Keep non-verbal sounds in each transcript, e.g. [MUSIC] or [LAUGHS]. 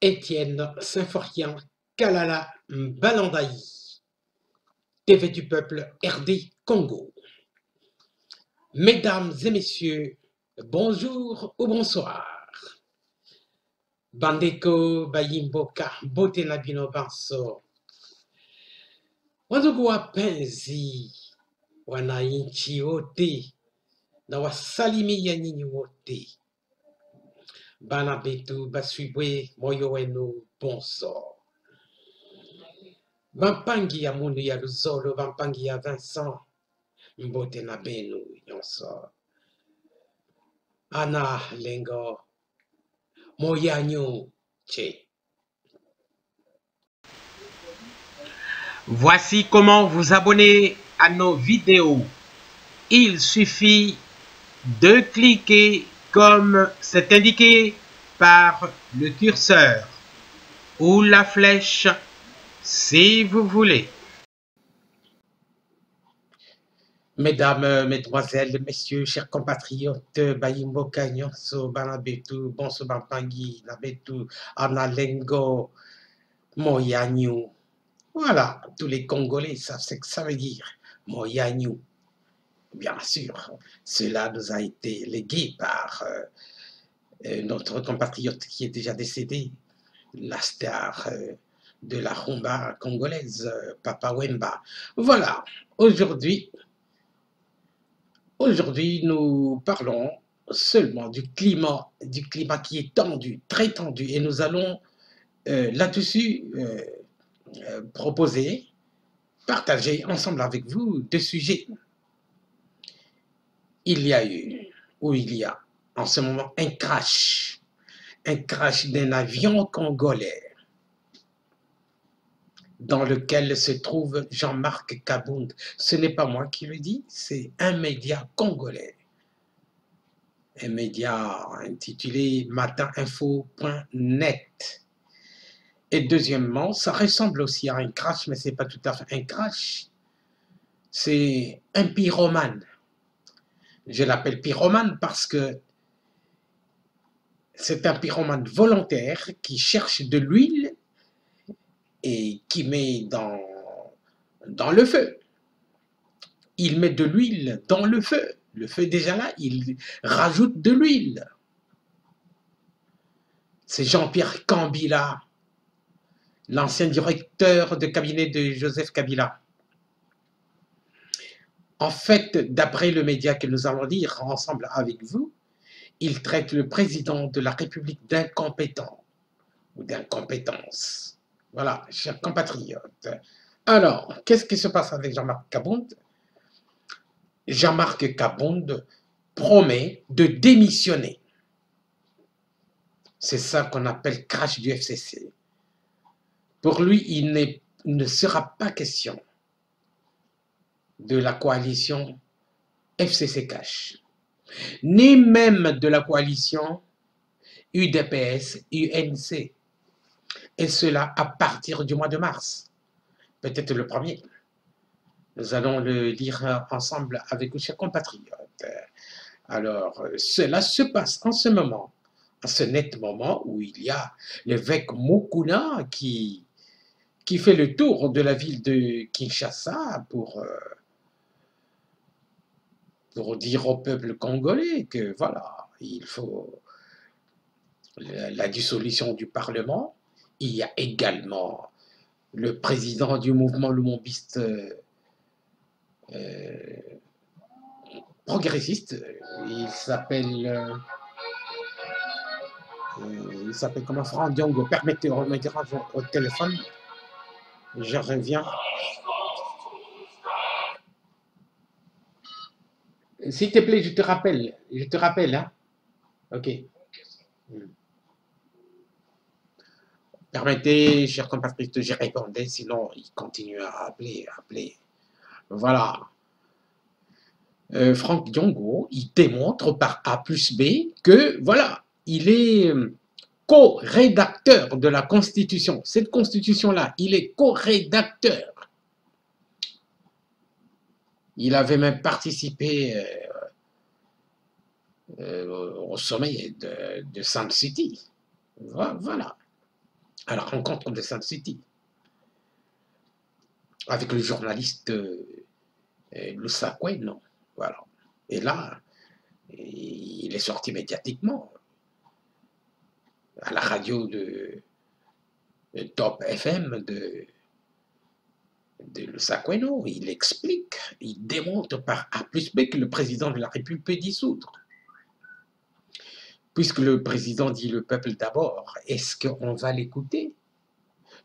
Étienne Symphorien Kalala Balandaï, TV du peuple RD Congo. Mesdames et messieurs, bonjour ou bonsoir. Bandeko Bayimboka Bote Nabino Banso. Wandugu wapenzi wananchi wote na wasalimia nyinyi wote bana betu baswibwe moyo wenu bonso bampangi ya Vincent mbote na benu ana lengo che. Voici comment vous abonner à nos vidéos. Il suffit de cliquer comme c'est indiqué par le curseur ou la flèche si vous voulez. Mesdames, Mesdemoiselles, Messieurs, chers compatriotes, Bayimbo Kanyonso, Banabetu, Bonso Bampangi, Nabetu, Analengo, Moyanyu. Voilà, tous les Congolais savent ce que ça veut dire, Moyanyu. Bien sûr, cela nous a été légué par euh, euh, notre compatriote qui est déjà décédé, la star euh, de la rumba congolaise, Papa Wemba. Voilà, aujourd'hui, aujourd'hui nous parlons seulement du climat, du climat qui est tendu, très tendu, et nous allons là-dessus proposer, partager ensemble avec vous deux sujets il y a eu, ou il y a en ce moment, un crash, un crash d'un avion congolais dans lequel se trouve Jean-Marc Kabound. Ce n'est pas moi qui le dis, c'est un média congolais. Un média intitulé matininfo.net. Et deuxièmement, ça ressemble aussi à un crash, mais ce n'est pas tout à fait un crash. C'est un pyromane je l'appelle pyromane parce que c'est un pyromane volontaire qui cherche de l'huile et qui met dans, le feu. Il met de l'huile dans le feu. Le feu est déjà là, il rajoute de l'huile. C'est Jean-Pierre Cambila, l'ancien directeur de cabinet de Joseph Kabila. En fait, d'après le média que nous allons lire ensemble avec vous, il traite le président de la République d'incompétent ou d'incompétence. Voilà, chers compatriotes. Alors, qu'est-ce qui se passe avec Jean-Marc Cabonde? Jean-Marc Cabonde promet de démissionner. C'est ça qu'on appelle crash du FCC. Pour lui, il ne sera pas question de la coalition FCC ni même de la coalition UDPS, UNC. Et cela à partir du mois de mars, peut-être le premier. Nous allons le lire ensemble avec vos chers compatriotes. Alors, cela se passe en ce moment, en ce net moment où il y a l'évêque Mukuna qui, qui fait le tour de la ville de Kinshasa pour euh, pour dire au peuple congolais que voilà, il faut la, dissolution du Parlement. Il y a également le président du mouvement lumumbiste euh, progressiste. Il s'appelle. Euh, il s'appelle comment Franck Diongo. Permettez, dira au téléphone. Je reviens. S'il te plaît, je te rappelle. Je te rappelle, hein. Ok. Permettez, chers compatriotes, j'ai répondu, sinon il continue à appeler, à appeler. Voilà. Euh, Franck Diongo, il démontre par A plus B que, voilà, il est euh, co-rédacteur de la Constitution. Cette Constitution-là, il est co-rédacteur. Il avait même participé euh, euh, au sommet de, de Sun City. Voilà. à la rencontre de Sun City avec le journaliste euh, euh non Voilà. Et là, il est sorti médiatiquement à la radio de, Top FM de, de Lusacqueno. Il explique, il démontre par A plus B que le président de la République peut dissoudre. Puisque le président dit le peuple d'abord, est-ce qu'on va l'écouter?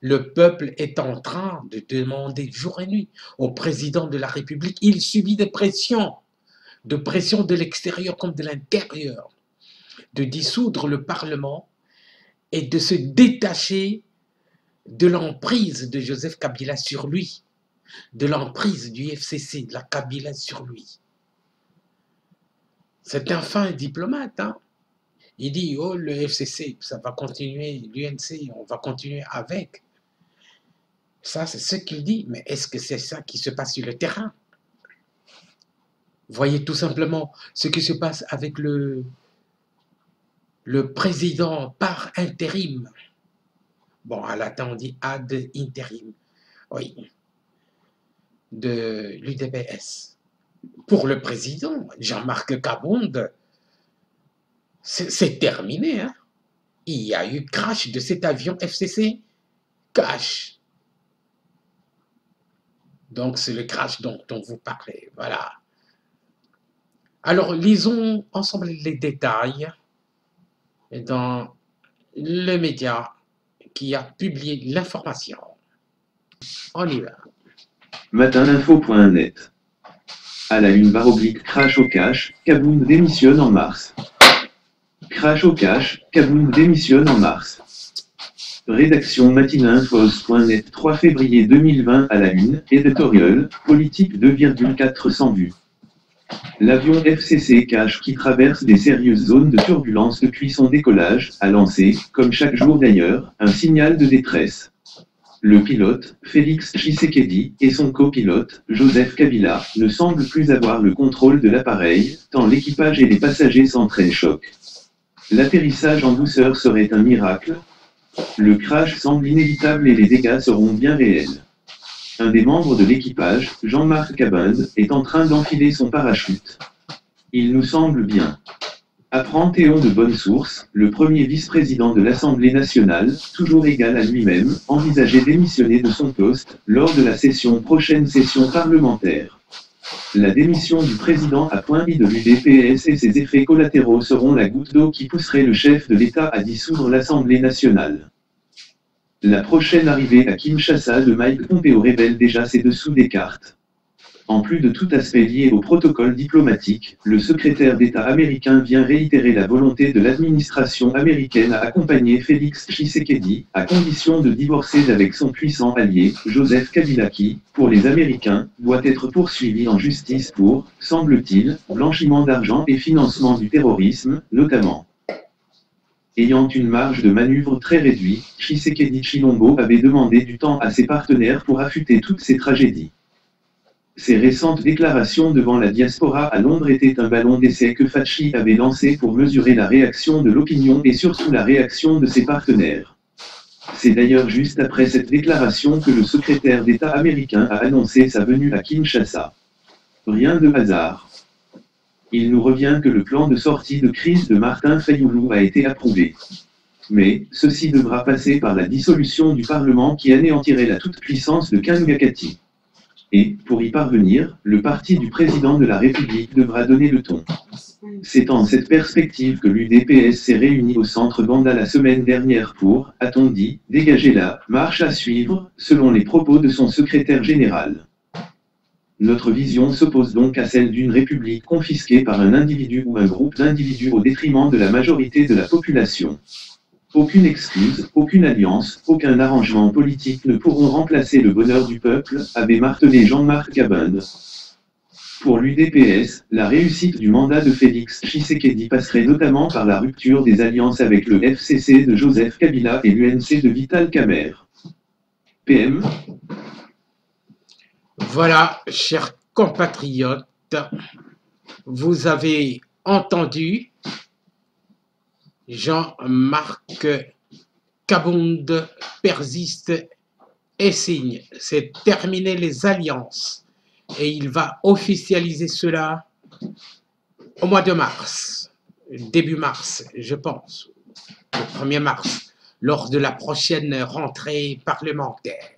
Le peuple est en train de demander jour et nuit au président de la République. Il subit des pressions, de pressions de l'extérieur comme de l'intérieur, de dissoudre le Parlement et de se détacher de l'emprise de Joseph Kabila sur lui, de l'emprise du FCC, de la Kabila sur lui. C'est un fin diplomate. Hein. Il dit, oh, le FCC, ça va continuer, l'UNC, on va continuer avec. Ça, c'est ce qu'il dit. Mais est-ce que c'est ça qui se passe sur le terrain? Voyez tout simplement ce qui se passe avec le, le président par intérim. Bon, à latin, on dit ad interim. Oui. De l'UDPS. Pour le président, Jean-Marc Cabonde, c'est terminé. Hein? Il y a eu crash de cet avion FCC. Cash. Donc, c'est le crash dont on vous parlait. Voilà. Alors, lisons ensemble les détails dans le média qui a publié l'information. On y va. Matininfo.net À la une barre oblique crash au cash, Kaboun démissionne en mars. Crash au cash, Kaboun démissionne en mars. Rédaction matininfos.net 3 février 2020 à la une, éditorial, politique 2,400 vues. L'avion FCC Cache qui traverse des sérieuses zones de turbulence depuis son décollage, a lancé, comme chaque jour d'ailleurs, un signal de détresse. Le pilote, Félix Tshisekedi, et son copilote, Joseph Kabila, ne semblent plus avoir le contrôle de l'appareil, tant l'équipage et les passagers s'entraînent-choquent. L'atterrissage en douceur serait un miracle, le crash semble inévitable et les dégâts seront bien réels. Un des membres de l'équipage, Jean-Marc Cabinde, est en train d'enfiler son parachute. Il nous semble bien. Apprend Théon de bonne source, le premier vice-président de l'Assemblée nationale, toujours égal à lui-même, envisageait démissionner de son poste, lors de la session prochaine session parlementaire. La démission du président à point de l'UDPS et ses effets collatéraux seront la goutte d'eau qui pousserait le chef de l'État à dissoudre l'Assemblée nationale. La prochaine arrivée à Kinshasa de Mike Pompeo révèle déjà ses dessous des cartes. En plus de tout aspect lié au protocole diplomatique, le secrétaire d'État américain vient réitérer la volonté de l'administration américaine à accompagner Félix Tshisekedi, à condition de divorcer avec son puissant allié, Joseph Kabila qui, pour les Américains, doit être poursuivi en justice pour, semble-t-il, blanchiment d'argent et financement du terrorisme, notamment. Ayant une marge de manœuvre très réduite, Tshisekedi Chilombo avait demandé du temps à ses partenaires pour affûter toutes ces tragédies. Ses récentes déclarations devant la diaspora à Londres étaient un ballon d'essai que Fachi avait lancé pour mesurer la réaction de l'opinion et surtout la réaction de ses partenaires. C'est d'ailleurs juste après cette déclaration que le secrétaire d'État américain a annoncé sa venue à Kinshasa. Rien de hasard. Il nous revient que le plan de sortie de crise de Martin Fayoulou a été approuvé. Mais, ceci devra passer par la dissolution du Parlement qui anéantirait la toute-puissance de Kangakati. Et, pour y parvenir, le parti du président de la République devra donner le ton. C'est en cette perspective que l'UDPS s'est réuni au centre Banda la semaine dernière pour, a-t-on dit, dégager la marche à suivre, selon les propos de son secrétaire général. Notre vision s'oppose donc à celle d'une république confisquée par un individu ou un groupe d'individus au détriment de la majorité de la population. Aucune excuse, aucune alliance, aucun arrangement politique ne pourront remplacer le bonheur du peuple, avait martelé Jean-Marc Gabund. Pour l'UDPS, la réussite du mandat de Félix Tshisekedi passerait notamment par la rupture des alliances avec le FCC de Joseph Kabila et l'UNC de Vital Kamer. PM Voilà, chers compatriotes, vous avez entendu Jean-Marc Kabound persiste et signe. C'est terminer les alliances. Et il va officialiser cela au mois de mars, début mars, je pense, le 1er mars, lors de la prochaine rentrée parlementaire.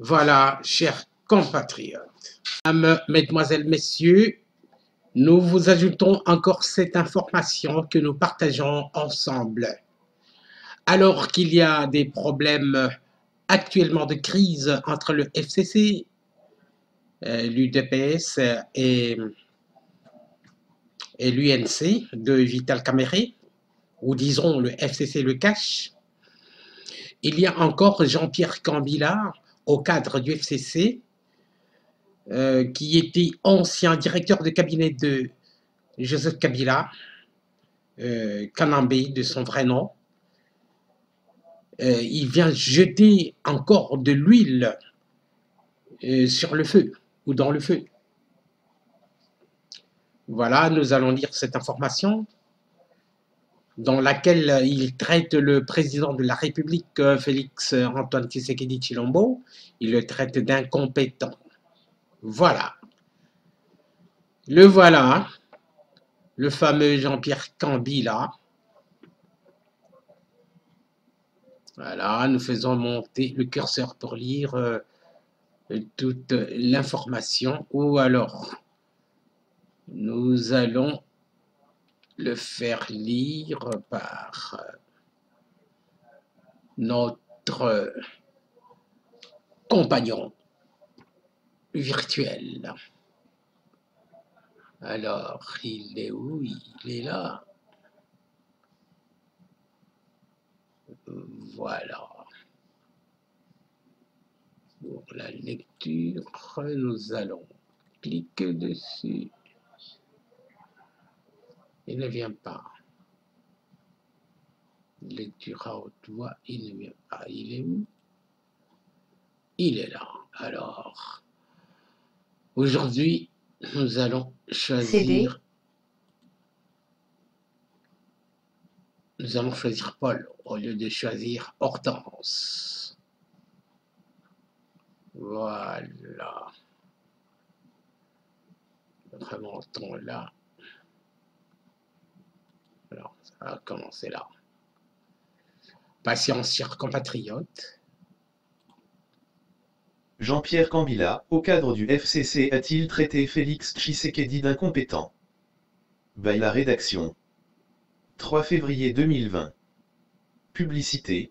Voilà, chers compatriotes. Mesdemoiselles, Messieurs, nous vous ajoutons encore cette information que nous partageons ensemble. Alors qu'il y a des problèmes actuellement de crise entre le FCC, euh, l'UDPS et, l'UNC de Vital Caméré, ou disons le FCC le cache, il y a encore Jean-Pierre Cambilla au cadre du FCC euh, qui était ancien directeur de cabinet de Joseph Kabila, euh, Kanambe de son vrai nom. Euh, il vient jeter encore de l'huile euh, sur le feu ou dans le feu. Voilà, nous allons lire cette information dans laquelle il traite le président de la République, Félix Antoine Tshisekedi Chilombo, il le traite d'incompétent. Voilà. Le voilà, le fameux Jean-Pierre Cambila. Voilà, nous faisons monter le curseur pour lire euh, toute l'information ou alors nous allons le faire lire par euh, notre compagnon virtuel. Alors, il est où? Il est là. Voilà. Pour la lecture, nous allons cliquer dessus. Il ne vient pas. Lecture à haute voix, il ne vient pas. Il est où? Il est là. Alors, Aujourd'hui, nous allons choisir. Nous allons choisir Paul au lieu de choisir Hortense. Voilà. Remontons là. Alors, ça va commencer là. Patience, chers compatriotes. Jean-Pierre Cambila, au cadre du FCC a-t-il traité Félix Tshisekedi d'incompétent? By la rédaction. 3 février 2020. Publicité.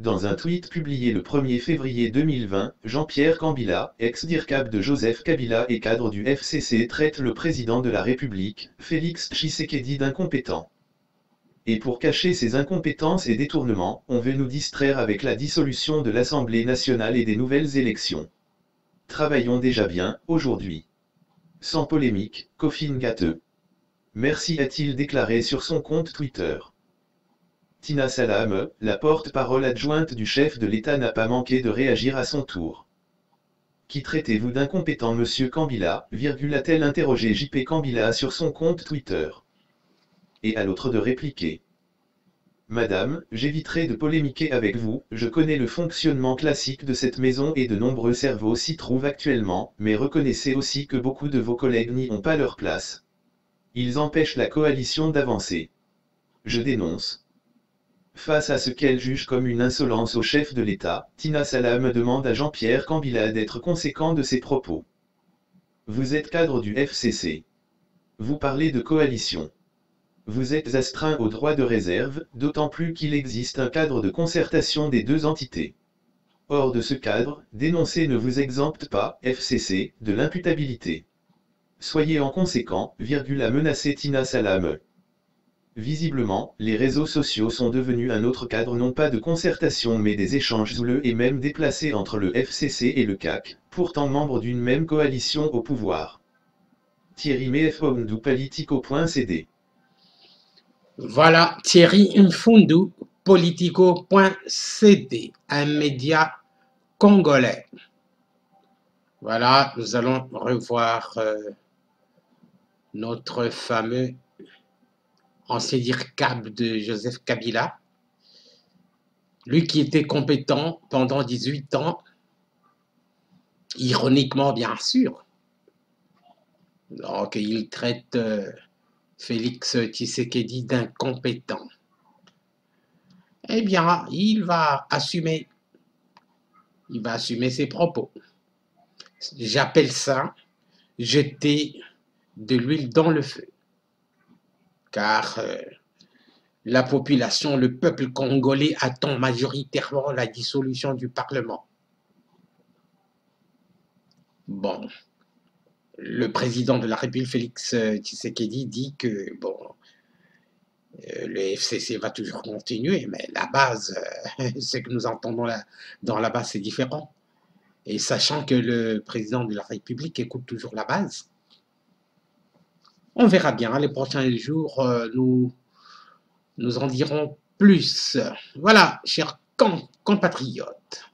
Dans un tweet publié le 1er février 2020, Jean-Pierre Cambila, ex-DIRCAP de Joseph Kabila et cadre du FCC traite le président de la République, Félix Tshisekedi d'incompétent. Et pour cacher ces incompétences et détournements, on veut nous distraire avec la dissolution de l'Assemblée nationale et des nouvelles élections. Travaillons déjà bien, aujourd'hui. Sans polémique, coffine gâteux. Merci a-t-il déclaré sur son compte Twitter. Tina Salam, la porte-parole adjointe du chef de l'État n'a pas manqué de réagir à son tour. Qui traitez-vous d'incompétent monsieur Kambila a-t-elle interrogé JP Kambila sur son compte Twitter et à l'autre de répliquer. Madame, j'éviterai de polémiquer avec vous, je connais le fonctionnement classique de cette maison et de nombreux cerveaux s'y trouvent actuellement, mais reconnaissez aussi que beaucoup de vos collègues n'y ont pas leur place. Ils empêchent la coalition d'avancer. Je dénonce. Face à ce qu'elle juge comme une insolence au chef de l'État, Tina Salam demande à Jean-Pierre Cambila d'être conséquent de ses propos. Vous êtes cadre du FCC. Vous parlez de coalition vous êtes astreint au droit de réserve, d'autant plus qu'il existe un cadre de concertation des deux entités. Hors de ce cadre, dénoncer ne vous exempte pas, FCC, de l'imputabilité. Soyez en conséquent, virgule à menacer Tina Salam. Visiblement, les réseaux sociaux sont devenus un autre cadre non pas de concertation mais des échanges zouleux et même déplacés entre le FCC et le CAC, pourtant membres d'une même coalition au pouvoir. Thierry Politico.cd voilà Thierry Mfundu, politico.cd, un média congolais. Voilà, nous allons revoir euh, notre fameux ancien dire de Joseph Kabila, Lui qui était compétent pendant 18 ans, ironiquement bien sûr. Donc il traite euh, Félix Tshisekedi d'incompétent. Eh bien, il va assumer. Il va assumer ses propos. J'appelle ça jeter de l'huile dans le feu. Car euh, la population, le peuple congolais attend majoritairement la dissolution du Parlement. Bon, le président de la République, Félix Tshisekedi, dit que euh, le FCC va toujours continuer, mais la base, euh, [LAUGHS] ce que nous entendons là, dans la base, c'est différent. Et sachant que le président de la République écoute toujours la base, on verra bien. Les prochains jours, euh, nous, nous en dirons plus. Voilà, chers compatriotes.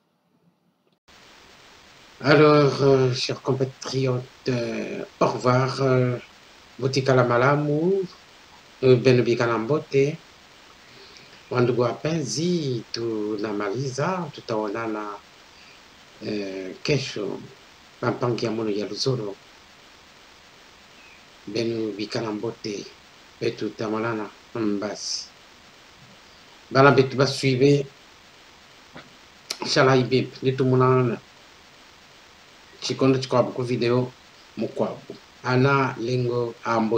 Alors, euh, chers compatriotes, euh, au revoir. Euh, Botikala malamu, euh, benubikala mbote. Wandugu wapenzi, tunamaliza, tutaonana kesho pampangi ya mono ya Luzoro. Benu bikala mbote, betu tamalana mbasi. Bala betu basuive, shala ibip, nitumunana. tshikondo tshikuabu kuvile mukuabu ana lingo ambo